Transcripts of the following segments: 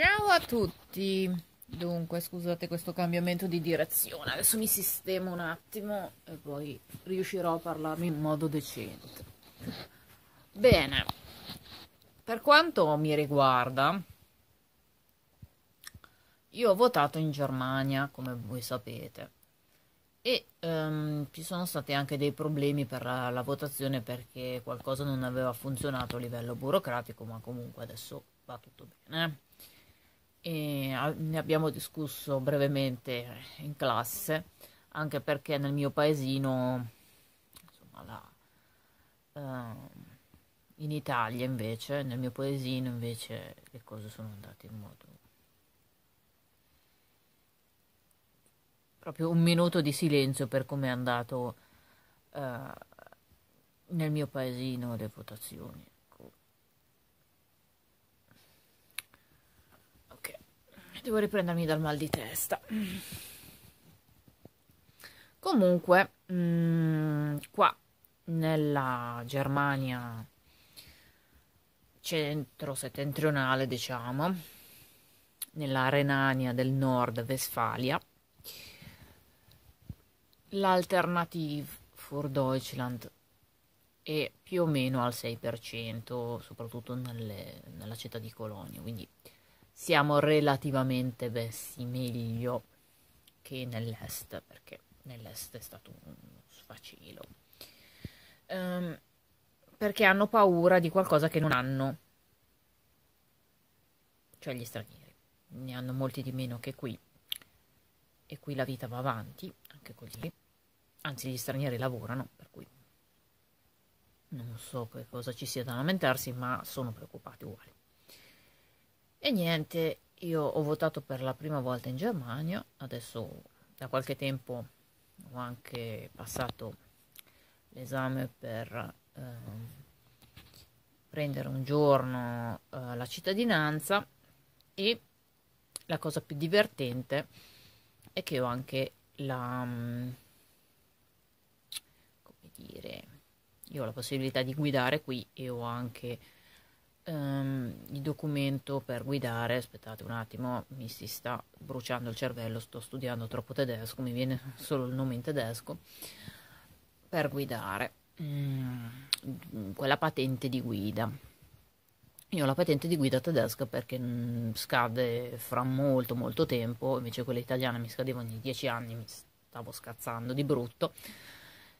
Ciao a tutti. Dunque, scusate questo cambiamento di direzione. Adesso mi sistemo un attimo e poi riuscirò a parlarmi in modo decente. Bene. Per quanto mi riguarda, io ho votato in Germania, come voi sapete. E um, ci sono stati anche dei problemi per la, la votazione perché qualcosa non aveva funzionato a livello burocratico, ma comunque adesso va tutto bene e ne abbiamo discusso brevemente in classe, anche perché nel mio paesino, insomma, la, uh, in Italia invece, nel mio paesino invece le cose sono andate in modo... Proprio un minuto di silenzio per come è andato uh, nel mio paesino le votazioni. Devo riprendermi dal mal di testa. Comunque, mh, mm, qua nella Germania centro-settentrionale, diciamo, nella Renania del Nord Westfalia, l'Alternative für Deutschland è più o meno al 6%, soprattutto nelle, nella città di Colonia, quindi siamo relativamente messi meglio che nell'est, perché nell'est è stato un sfacelo. Um, perché hanno paura di qualcosa che non hanno, cioè gli stranieri. Ne hanno molti di meno che qui. E qui la vita va avanti, anche così. Anzi, gli stranieri lavorano, per cui non so che cosa ci sia da lamentarsi, ma sono preoccupati uguali. E niente, io ho votato per la prima volta in Germania, adesso da qualche tempo ho anche passato l'esame per eh, prendere un giorno eh, la cittadinanza e la cosa più divertente è che ho anche la mm, come dire io ho la possibilità di guidare qui e ho anche um, il documento per guidare, aspettate un attimo, mi si sta bruciando il cervello, sto studiando troppo tedesco, mi viene solo il nome in tedesco, per guidare mm, quella patente di guida. Io ho la patente di guida tedesca perché mm, scade fra molto molto tempo, invece quella italiana mi scadeva ogni 10 anni, mi stavo scazzando di brutto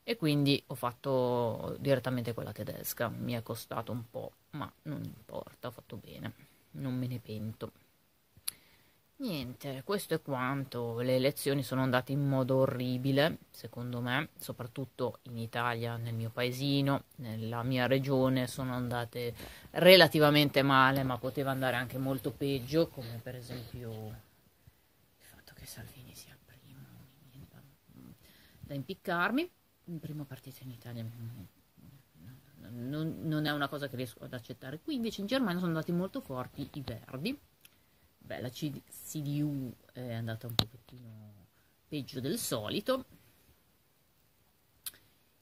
e quindi ho fatto direttamente quella tedesca. Mi è costato un po' ma non importa ho fatto bene. Non me ne pento. Niente questo è quanto. Le elezioni sono andate in modo orribile secondo me soprattutto in Italia nel mio paesino nella mia regione sono andate relativamente male ma poteva andare anche molto peggio come per esempio il fatto che Salvini sia primo da impiccarmi prima partita in Italia non, non, è una cosa che riesco ad accettare. Qui invece in Germania sono andati molto forti i verdi. Beh, la CDU è andata un pochettino peggio del solito.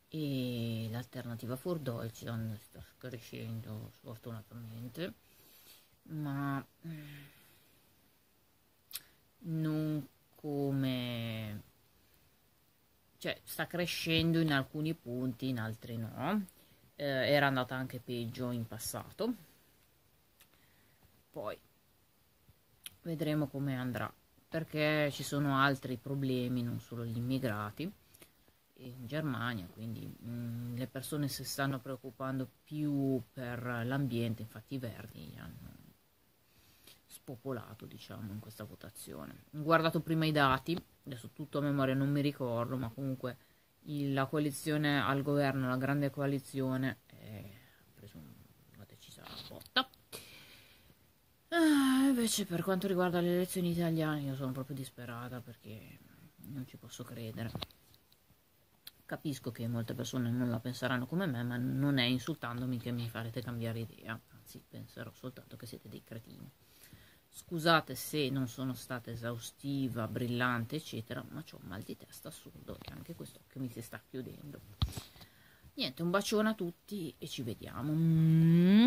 E l'alternativa for Deutschland sta crescendo sfortunatamente ma non come cioè sta crescendo in alcuni punti, in altri no. Eh, era andata anche peggio in passato. Poi vedremo come andrà, perché ci sono altri problemi, non solo gli immigrati in Germania, quindi mh, mm, le persone si stanno preoccupando più per l'ambiente, infatti i verdi hanno spopolato diciamo in questa votazione. Ho guardato prima i dati, adesso tutto a memoria non mi ricordo, ma comunque il, la coalizione al governo, la grande coalizione, eh, ha preso una decisa botta. Ah, invece per quanto riguarda le elezioni italiane io sono proprio disperata perché non ci posso credere. Capisco che molte persone non la penseranno come me, ma non è insultandomi che mi farete cambiare idea, anzi penserò soltanto che siete dei cretini. Scusate se non sono stata esaustiva, brillante, eccetera, ma ho un mal di testa assurdo e anche questo che mi si sta chiudendo. Niente, un bacione a tutti e ci vediamo. Mm.